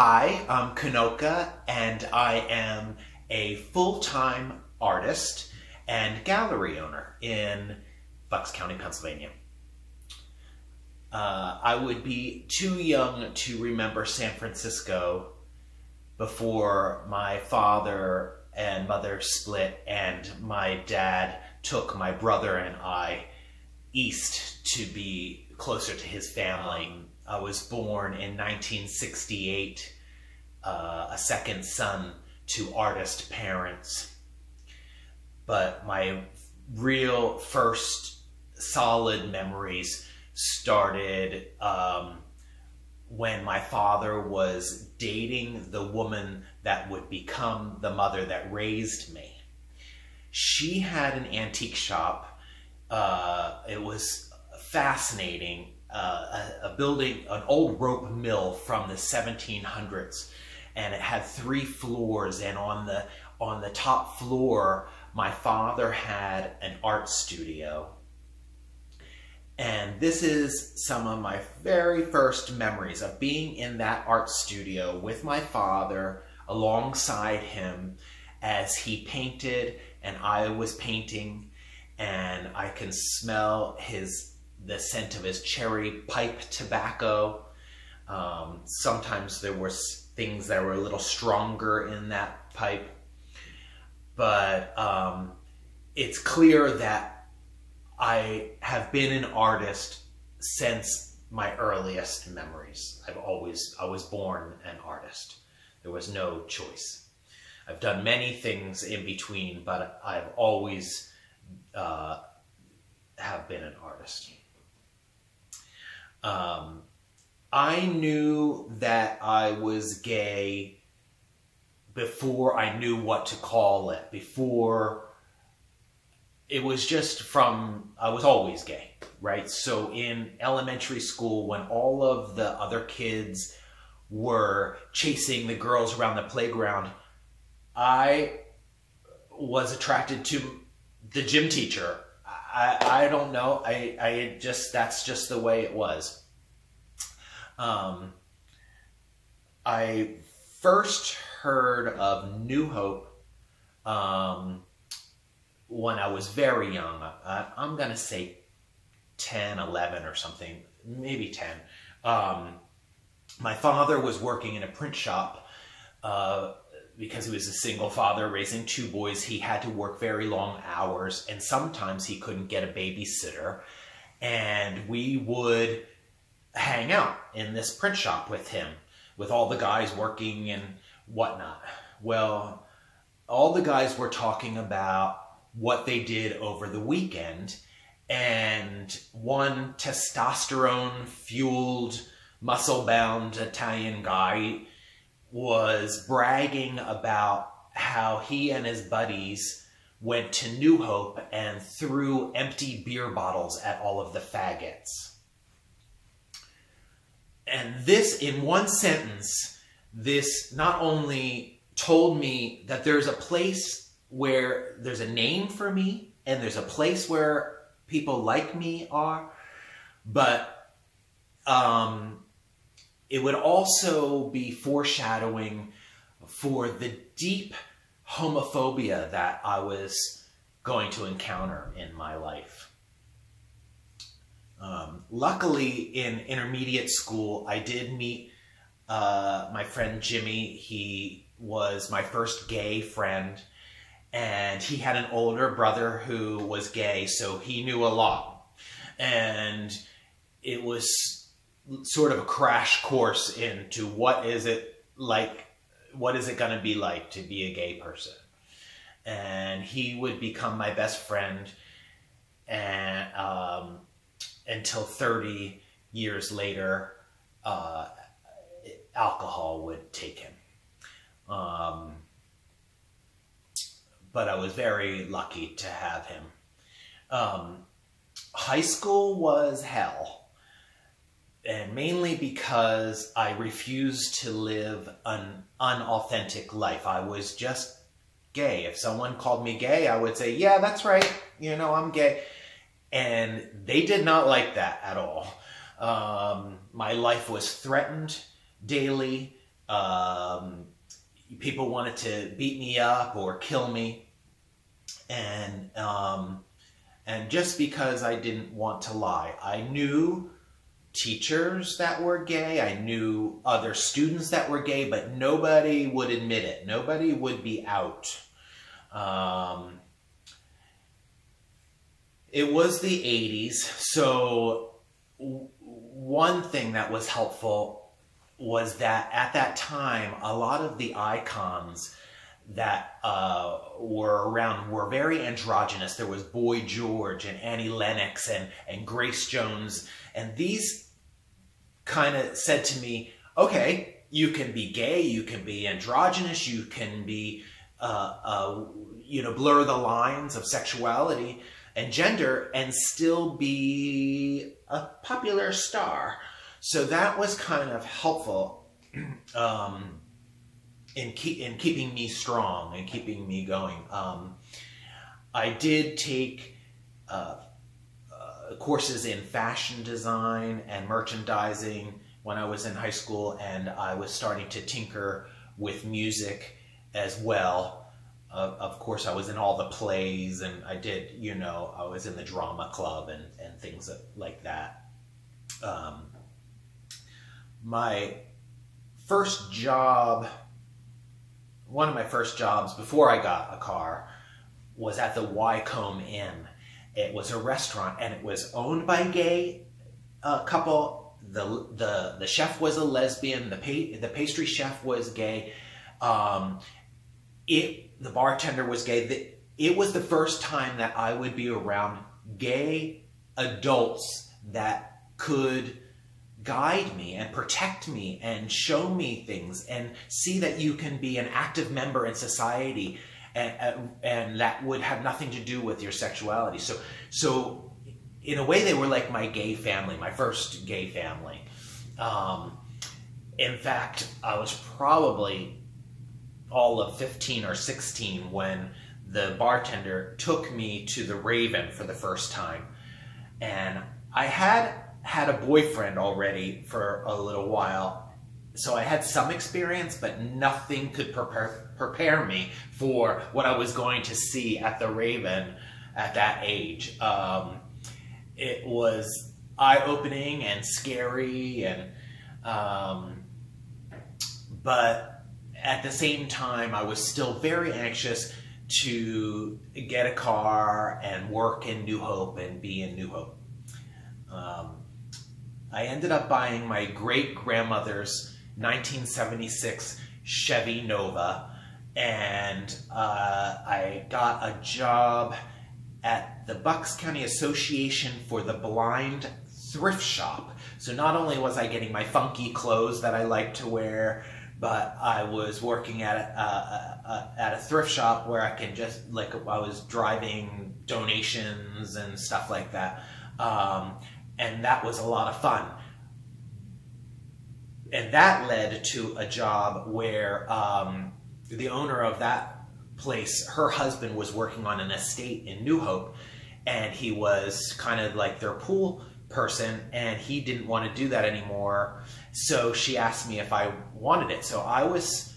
Hi, I'm Kenoka, and I am a full-time artist and gallery owner in Bucks County, Pennsylvania. Uh, I would be too young to remember San Francisco before my father and mother split and my dad took my brother and I east to be closer to his family. I was born in 1968, uh, a second son to artist parents. But my real first solid memories started um, when my father was dating the woman that would become the mother that raised me. She had an antique shop. Uh, it was fascinating. Uh, a, a building, an old rope mill from the 1700s, and it had three floors. And on the on the top floor, my father had an art studio and this is some of my very first memories of being in that art studio with my father alongside him as he painted and I was painting and I can smell his the scent of his cherry pipe tobacco. Um, sometimes there were things that were a little stronger in that pipe, but um, it's clear that I have been an artist since my earliest memories. I've always, I was born an artist. There was no choice. I've done many things in between, but I've always uh, have been an artist. Um, I knew that I was gay before I knew what to call it, before it was just from I was always gay, right? So in elementary school, when all of the other kids were chasing the girls around the playground, I was attracted to the gym teacher. I, I don't know. I, I just, that's just the way it was. Um, I first heard of New Hope um, when I was very young, uh, I'm going to say 10, 11 or something, maybe 10. Um, my father was working in a print shop uh, because he was a single father raising two boys. He had to work very long hours, and sometimes he couldn't get a babysitter. And we would hang out in this print shop with him, with all the guys working and whatnot. Well, all the guys were talking about what they did over the weekend. And one testosterone fueled, muscle bound Italian guy was bragging about how he and his buddies went to New Hope and threw empty beer bottles at all of the faggots. And this, in one sentence, this not only told me that there's a place where there's a name for me and there's a place where people like me are, but um, it would also be foreshadowing for the deep homophobia that I was going to encounter in my life. Um, luckily, in intermediate school, I did meet uh, my friend Jimmy. He was my first gay friend and he had an older brother who was gay, so he knew a lot. And it was sort of a crash course into what is it like, what is it going to be like to be a gay person. And he would become my best friend and um, until 30 years later, uh, alcohol would take him. Um, but I was very lucky to have him. Um, high school was hell, and mainly because I refused to live an unauthentic life. I was just gay. If someone called me gay, I would say, yeah, that's right. You know, I'm gay. And they did not like that at all. Um, my life was threatened daily. Um, people wanted to beat me up or kill me, and um, and just because I didn't want to lie, I knew teachers that were gay. I knew other students that were gay, but nobody would admit it. Nobody would be out. Um, it was the 80s, so one thing that was helpful was that at that time, a lot of the icons that uh, were around were very androgynous. There was Boy George and Annie Lennox and, and Grace Jones. And these kind of said to me, okay, you can be gay, you can be androgynous, you can be, uh, uh, you know, blur the lines of sexuality and gender and still be a popular star. So that was kind of helpful um, in, keep, in keeping me strong and keeping me going. Um, I did take uh, uh, courses in fashion design and merchandising when I was in high school, and I was starting to tinker with music as well. Of course, I was in all the plays, and I did, you know, I was in the drama club and, and things like that. Um, my first job, one of my first jobs before I got a car, was at the Wycombe Inn. It was a restaurant, and it was owned by a gay uh, couple. the the The chef was a lesbian. The pa- the pastry chef was gay. Um, it the bartender was gay. It was the first time that I would be around gay adults that could guide me and protect me and show me things and see that you can be an active member in society and, and that would have nothing to do with your sexuality. So, so in a way, they were like my gay family, my first gay family. Um, in fact, I was probably all of 15 or 16 when the bartender took me to the Raven for the first time. And I had had a boyfriend already for a little while. So I had some experience, but nothing could prepare, prepare me for what I was going to see at the Raven at that age. Um, it was eye-opening and scary and um, but at the same time, I was still very anxious to get a car and work in New Hope and be in New Hope. Um, I ended up buying my great grandmother's 1976 Chevy Nova, and uh, I got a job at the Bucks County Association for the Blind thrift shop. So not only was I getting my funky clothes that I like to wear, but I was working at a, uh, uh, at a thrift shop where I can just like I was driving donations and stuff like that, um, and that was a lot of fun. And that led to a job where um, the owner of that place, her husband was working on an estate in New Hope, and he was kind of like their pool person and he didn't want to do that anymore. So she asked me if I wanted it. So I was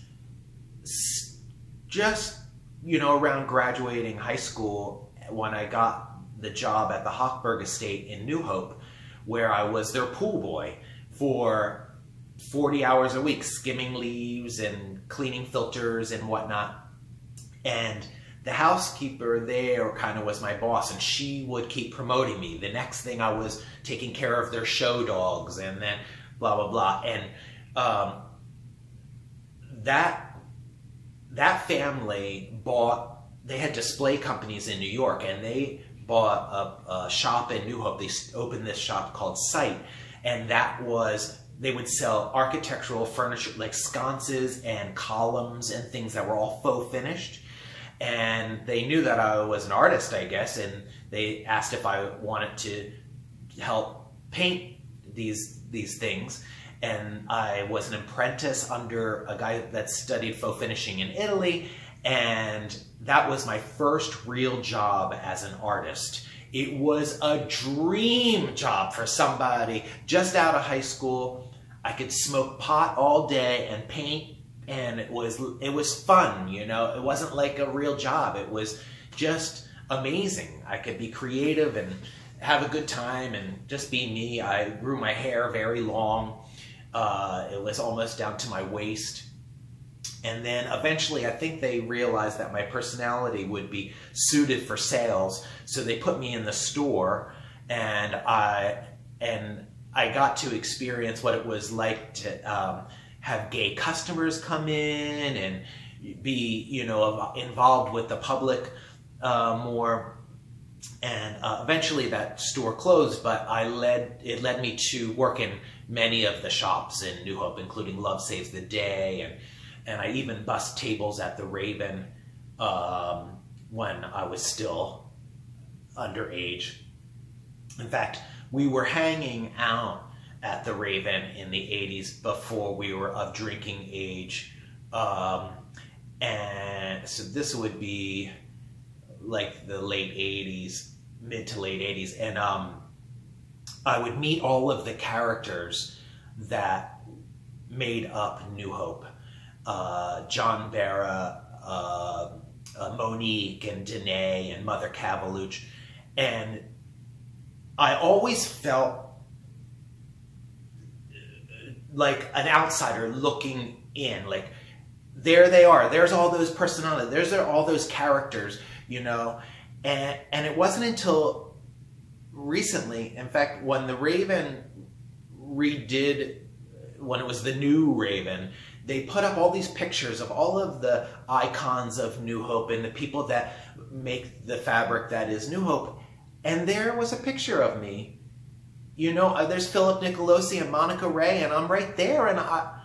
just, you know, around graduating high school when I got the job at the Hochberg Estate in New Hope, where I was their pool boy for 40 hours a week, skimming leaves and cleaning filters and whatnot. And the housekeeper there kind of was my boss and she would keep promoting me. The next thing I was taking care of their show dogs and then blah, blah, blah. And um, that, that family bought, they had display companies in New York and they bought a, a shop in New Hope. They opened this shop called Sight and that was they would sell architectural furniture like sconces and columns and things that were all faux finished and they knew that I was an artist, I guess, and they asked if I wanted to help paint these these things. And I was an apprentice under a guy that studied faux finishing in Italy, and that was my first real job as an artist. It was a dream job for somebody just out of high school. I could smoke pot all day and paint and it was it was fun, you know. It wasn't like a real job. It was just amazing. I could be creative and have a good time and just be me. I grew my hair very long. Uh, it was almost down to my waist. And then eventually, I think they realized that my personality would be suited for sales, so they put me in the store, and I and I got to experience what it was like to um, have gay customers come in and be, you know, involved with the public uh, more. And uh, eventually, that store closed, but I led it led me to work in many of the shops in New Hope, including Love Saves the Day and and I even bust tables at the Raven um, when I was still underage. In fact, we were hanging out at the Raven in the 80s before we were of drinking age. Um, and so this would be like the late 80s, mid to late 80s. And um, I would meet all of the characters that made up New Hope uh, John Barra, uh, uh, Monique, and Danae, and Mother Cavaluch. And I always felt like an outsider looking in. Like, there they are. There's all those personalities. There's all those characters, you know. And, and it wasn't until recently, in fact, when the Raven redid, when it was the new Raven, they put up all these pictures of all of the icons of New Hope and the people that make the fabric that is New Hope. And there was a picture of me. You know, uh, there's Philip Nicolosi and Monica Ray, and I'm right there. And I,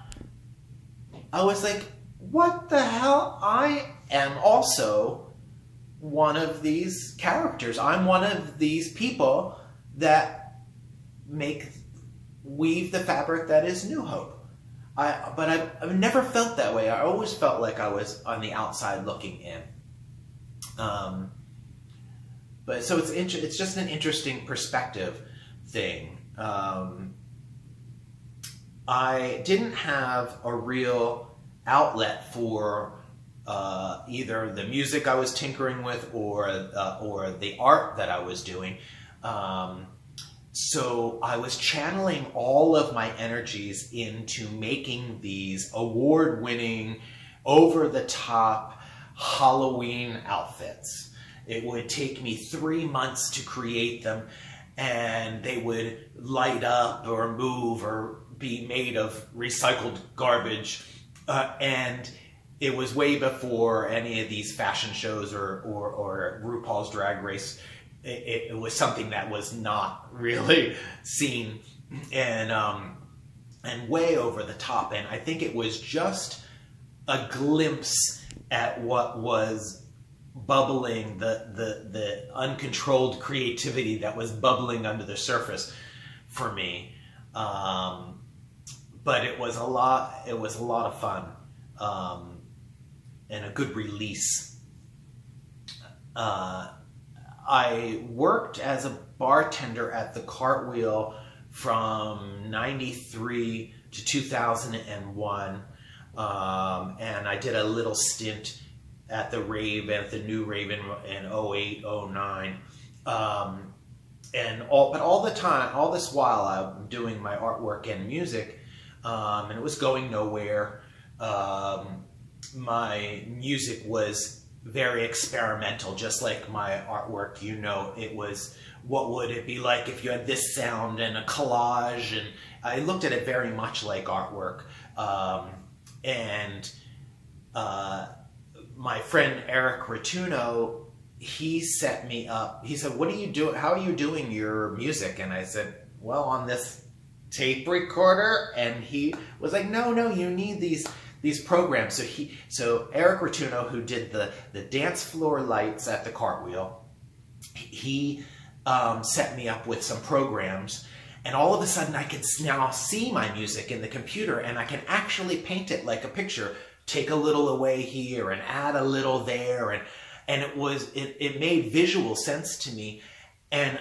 I was like, what the hell? I am also one of these characters. I'm one of these people that make weave the fabric that is New Hope. I, but I've, I've never felt that way. I always felt like I was on the outside looking in. Um, but so it's it's just an interesting perspective thing. Um, I didn't have a real outlet for uh, either the music I was tinkering with or uh, or the art that I was doing. Um, so I was channeling all of my energies into making these award winning, over the top Halloween outfits. It would take me three months to create them, and they would light up or move or be made of recycled garbage. Uh, and it was way before any of these fashion shows or, or, or RuPaul's Drag Race it, it was something that was not really seen and um, and way over the top. And I think it was just a glimpse at what was bubbling the the the uncontrolled creativity that was bubbling under the surface for me. Um, but it was a lot. It was a lot of fun um, and a good release. Uh, I worked as a bartender at the Cartwheel from 93 to 2001. Um, and I did a little stint at the Raven, at the new Raven in 08, 09. Um, and all, but all the time, all this while I'm doing my artwork and music, um, and it was going nowhere. Um, my music was very experimental, just like my artwork. You know, it was what would it be like if you had this sound and a collage, and I looked at it very much like artwork. Um, and uh, my friend Eric Rotuno, he set me up. He said, "What are you doing? How are you doing your music?" And I said, "Well, on this." tape recorder and he was like no no you need these these programs. So he, so Eric Rotuno, who did the the dance floor lights at the Cartwheel, he um, set me up with some programs. And all of a sudden, I can now see my music in the computer, and I can actually paint it like a picture. Take a little away here, and add a little there, and and it was it, it made visual sense to me. And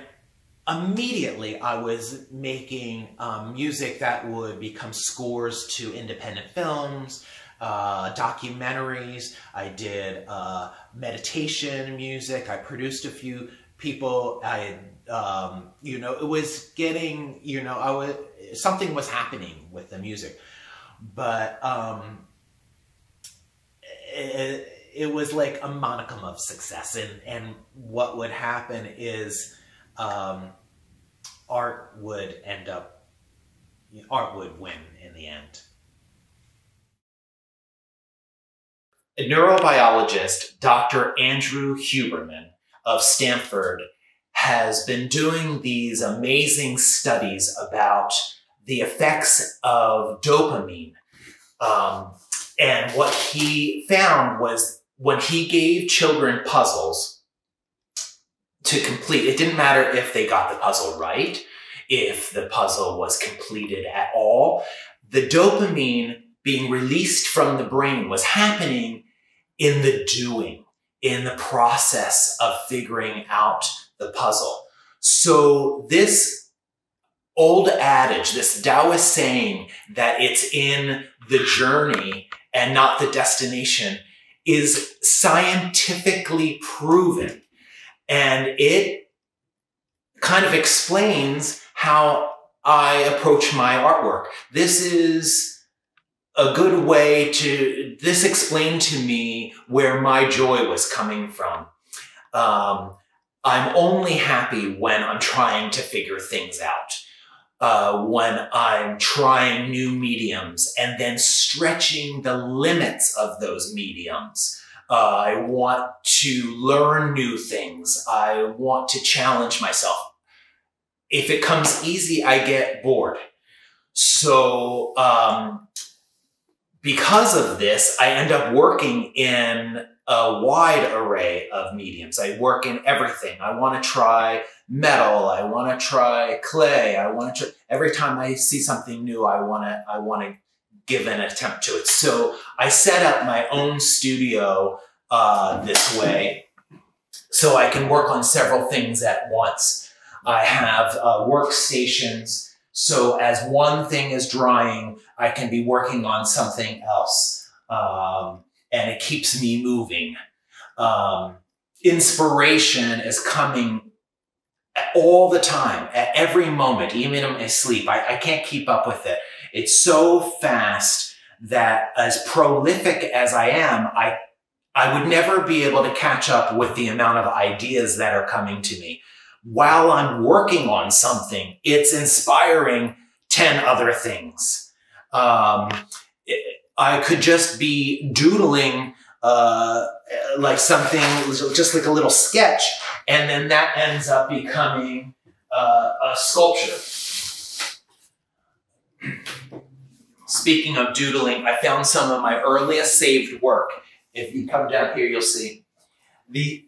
immediately I was making um, music that would become scores to independent films, uh, documentaries. I did uh, meditation music. I produced a few people. I, um, you know, it was getting, you know, I was something was happening with the music, but um, it, it was like a monicum of success. And and what would happen is um, art would end up, art would win in the end. A neurobiologist Dr. Andrew Huberman of Stanford has been doing these amazing studies about the effects of dopamine. Um, and what he found was when he gave children puzzles to complete, it didn't matter if they got the puzzle right, if the puzzle was completed at all. The dopamine being released from the brain was happening in the doing, in the process of figuring out the puzzle. So this old adage, this Taoist saying that it's in the journey and not the destination is scientifically proven. And it kind of explains how I approach my artwork. This is a good way to, this explained to me where my joy was coming from. Um, I'm only happy when I'm trying to figure things out. Uh, when I'm trying new mediums and then stretching the limits of those mediums. Uh, I want to learn new things. I want to challenge myself. If it comes easy, I get bored. So um, because of this, I end up working in a wide array of mediums. I work in everything. I want to try metal. I want to try clay. I want to try, every time I see something new, I want to, I want to give an attempt to it. So I set up my own studio uh, this way so I can work on several things at once. I have uh, workstations so as one thing is drying, I can be working on something else. Um, and it keeps me moving. Um, inspiration is coming all the time, at every moment, even in my sleep. I, I can't keep up with it. It's so fast that as prolific as I am, I, I would never be able to catch up with the amount of ideas that are coming to me while I'm working on something, it's inspiring 10 other things. Um, I could just be doodling uh, like something, just like a little sketch, and then that ends up becoming uh, a sculpture. Speaking of doodling, I found some of my earliest saved work. If you come down here, you'll see. The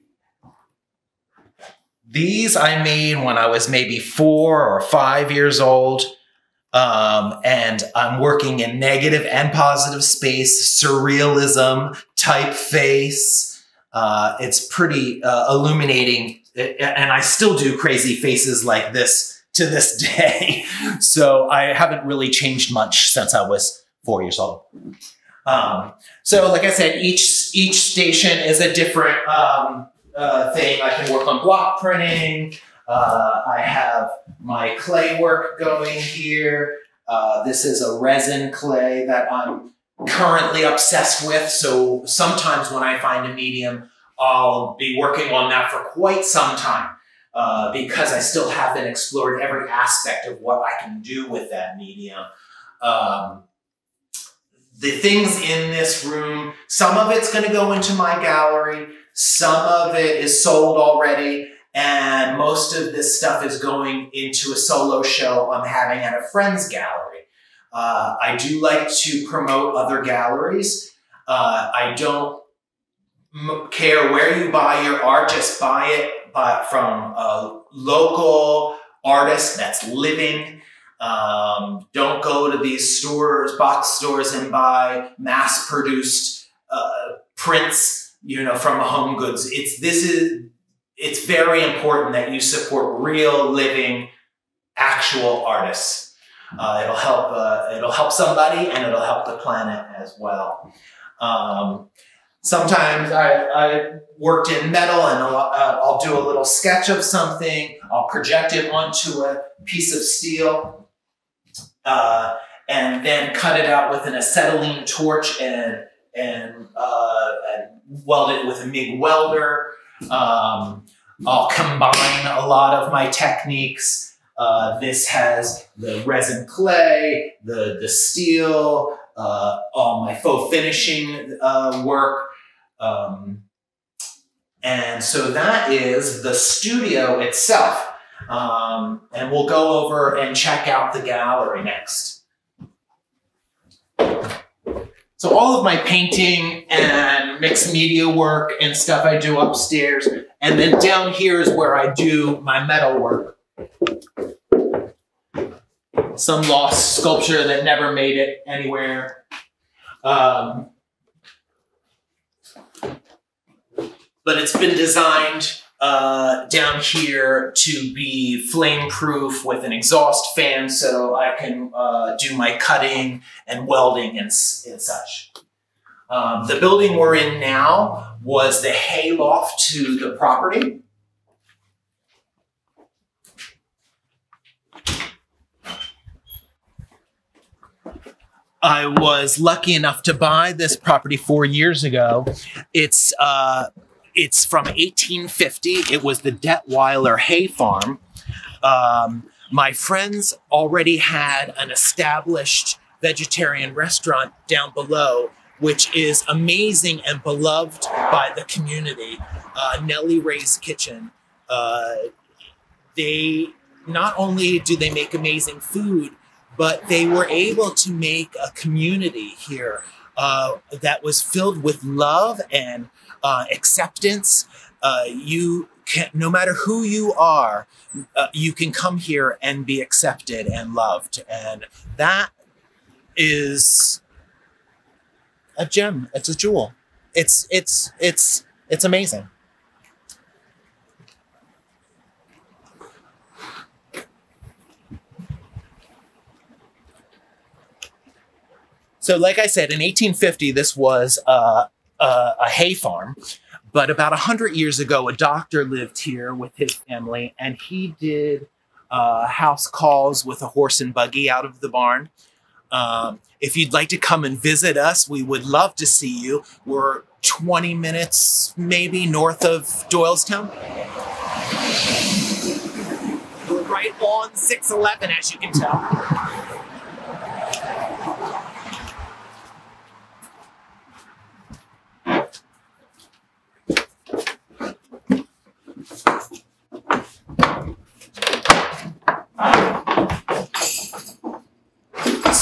these I made when I was maybe four or five years old. Um, and I'm working in negative and positive space, surrealism, typeface. Uh, it's pretty uh, illuminating. And I still do crazy faces like this to this day. so I haven't really changed much since I was four years old. Um, so like I said, each, each station is a different um, uh, thing. I can work on block printing. Uh, I have my clay work going here. Uh, this is a resin clay that I'm currently obsessed with. So sometimes when I find a medium, I'll be working on that for quite some time uh, because I still haven't explored every aspect of what I can do with that medium. Um, the things in this room, some of it's going to go into my gallery. Some of it is sold already, and most of this stuff is going into a solo show I'm having at a friend's gallery. Uh, I do like to promote other galleries. Uh, I don't care where you buy your art, just buy it from a local artist that's living. Um, don't go to these stores, box stores, and buy mass produced uh, prints you know, from home goods. It's this is it's very important that you support real, living, actual artists. Uh, it'll help. Uh, it'll help somebody, and it'll help the planet as well. Um, sometimes I, I, worked in metal, and I'll, uh, I'll do a little sketch of something. I'll project it onto a piece of steel, uh, and then cut it out with an acetylene torch and and, uh, and weld it with a MIG welder. Um, I'll combine a lot of my techniques. Uh, this has the resin clay, the, the steel, uh, all my faux finishing uh, work. Um, and so that is the studio itself. Um, and we'll go over and check out the gallery next. So all of my painting and mixed media work and stuff I do upstairs. And then down here is where I do my metal work. Some lost sculpture that never made it anywhere. Um, but it's been designed uh, down here to be flame proof with an exhaust fan so I can uh, do my cutting and welding and, and such. Um, the building we're in now was the hayloft to the property. I was lucky enough to buy this property four years ago. It's uh, it's from 1850. It was the Detweiler Hay Farm. Um, my friends already had an established vegetarian restaurant down below, which is amazing and beloved by the community. Uh, Nellie Ray's Kitchen. Uh, they not only do they make amazing food, but they were able to make a community here uh, that was filled with love and uh, acceptance. Uh, you can, no matter who you are, uh, you can come here and be accepted and loved, and that is a gem. It's a jewel. It's it's it's it's amazing. So, like I said, in 1850, this was uh, a, a hay farm. But about 100 years ago, a doctor lived here with his family and he did uh, house calls with a horse and buggy out of the barn. Um, if you'd like to come and visit us, we would love to see you. We're 20 minutes maybe north of Doylestown. We're right on 611, as you can tell.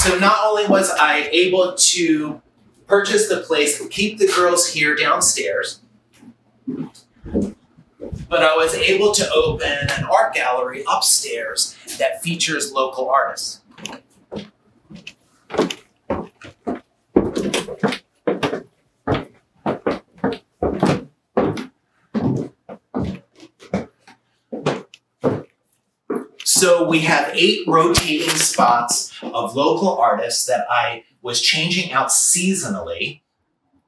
So not was I able to purchase the place, keep the girls here downstairs, but I was able to open an art gallery upstairs that features local artists. So we have eight rotating spots of local artists that I was changing out seasonally.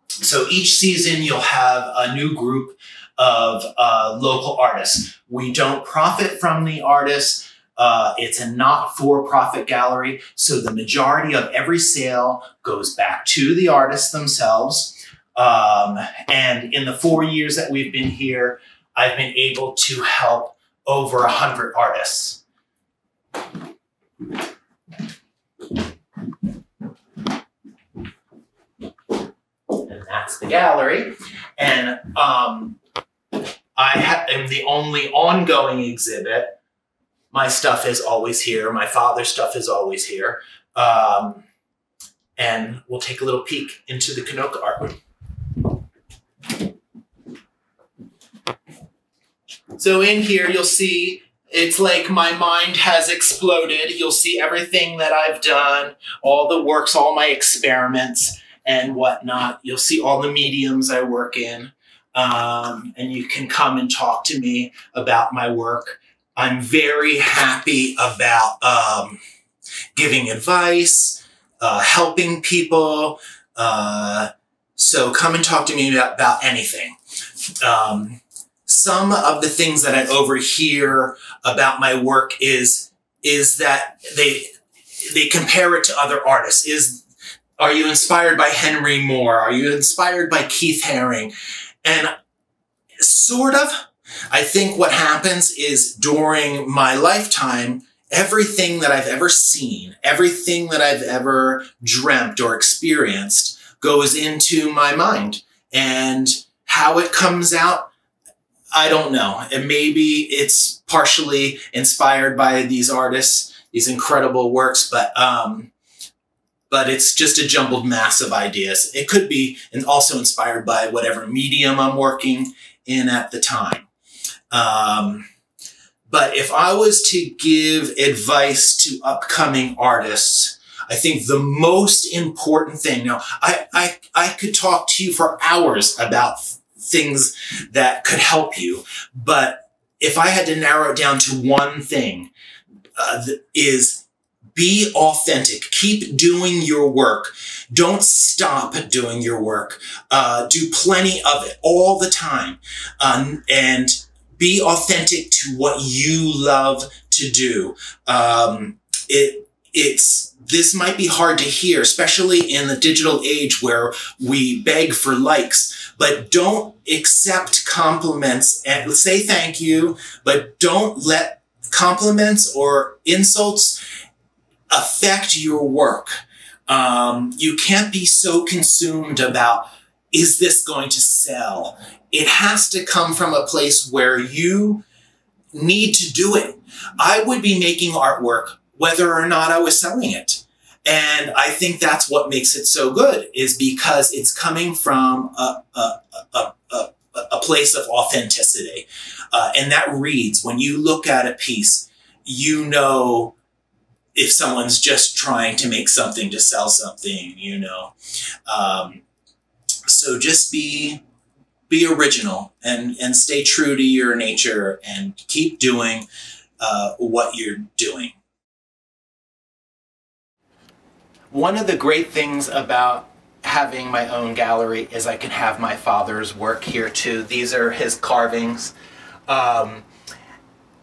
So each season you'll have a new group of uh, local artists. We don't profit from the artists. Uh, it's a not-for-profit gallery, so the majority of every sale goes back to the artists themselves. Um, and in the four years that we've been here, I've been able to help over a hundred artists. And that's the gallery. And um, I am the only ongoing exhibit. My stuff is always here. My father's stuff is always here. Um, and we'll take a little peek into the Kenoka art. So in here, you'll see it's like my mind has exploded. You'll see everything that I've done, all the works, all my experiments and whatnot. You'll see all the mediums I work in. um, and you can come and talk to me about my work. I'm very happy about um, giving advice, uh, helping people. Uh, so come and talk to me about, about anything. Um, some of the things that I overhear about my work is is that they they compare it to other artists. Is are you inspired by Henry Moore? Are you inspired by Keith Haring? And sort of. I think what happens is during my lifetime, everything that I've ever seen, everything that I've ever dreamt or experienced goes into my mind. And how it comes out, I don't know. And maybe it's partially inspired by these artists, these incredible works, but um, but it's just a jumbled mass of ideas. It could be and also inspired by whatever medium I'm working in at the time. Um, but if I was to give advice to upcoming artists, I think the most important thing, now I, I, I could talk to you for hours about things that could help you, but if I had to narrow it down to one thing, uh, is be authentic. Keep doing your work. Don't stop doing your work. Uh, do plenty of it all the time. Um, and be authentic to what you love to do. Um, it, it's, this might be hard to hear, especially in the digital age where we beg for likes, but don't accept compliments and say thank you, but don't let compliments or insults affect your work. Um, you can't be so consumed about, is this going to sell? It has to come from a place where you need to do it. I would be making artwork whether or not I was selling it. And I think that's what makes it so good is because it's coming from a, a, a, a, a place of authenticity. Uh, and that reads when you look at a piece, you know if someone's just trying to make something to sell something, you know. Um, so just be be original and and stay true to your nature and keep doing uh, what you're doing. One of the great things about having my own gallery is I can have my father's work here too. These are his carvings. Um,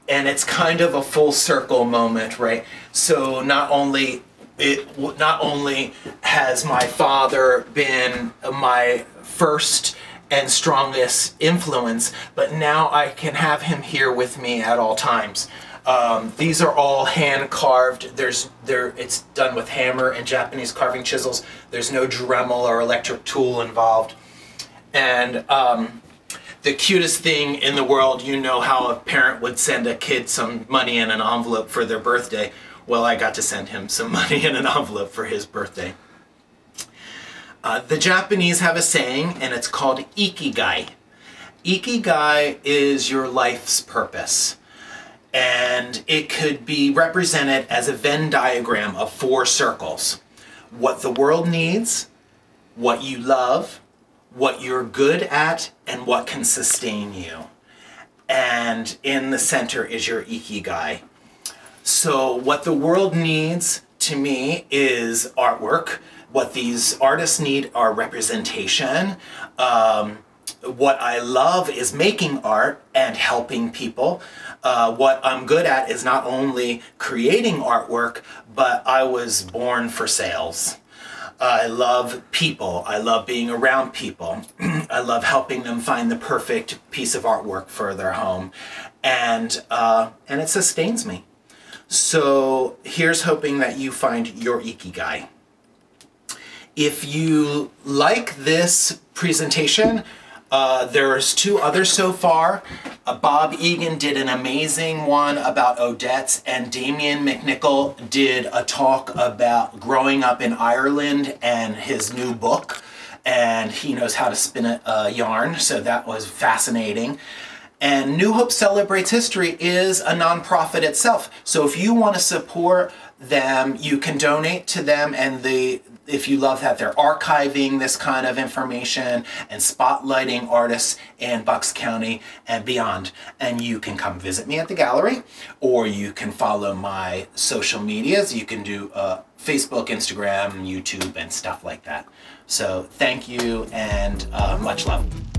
and it's kind of a full circle moment, right? So not only it not only has my father been my first and strongest influence, but now I can have him here with me at all times. Um, these are all hand carved. There's there it's done with hammer and Japanese carving chisels. There's no Dremel or electric tool involved. And um, the cutest thing in the world, you know how a parent would send a kid some money in an envelope for their birthday. Well, I got to send him some money in an envelope for his birthday. Uh, the Japanese have a saying, and it's called ikigai. Ikigai is your life's purpose. And it could be represented as a Venn diagram of four circles. What the world needs, what you love, what you're good at and what can sustain you. And in the center is your ikigai. So what the world needs to me is artwork. What these artists need are representation. Um, what I love is making art and helping people. Uh, what I'm good at is not only creating artwork, but I was born for sales. I love people. I love being around people. I love helping them find the perfect piece of artwork for their home. And, uh, and it sustains me. So here's hoping that you find your Ikigai. If you like this presentation, uh, there's two others so far. Uh, Bob Egan did an amazing one about Odette's, and Damien McNichol did a talk about growing up in Ireland and his new book. And he knows how to spin a, a yarn, so that was fascinating. And New Hope Celebrates History is a nonprofit itself. So if you want to support them. You can donate to them and the if you love that they're archiving this kind of information and spotlighting artists in Bucks County and beyond. And you can come visit me at the gallery or you can follow my social medias. You can do uh, Facebook, Instagram, YouTube, and stuff like that. So thank you and uh, much love.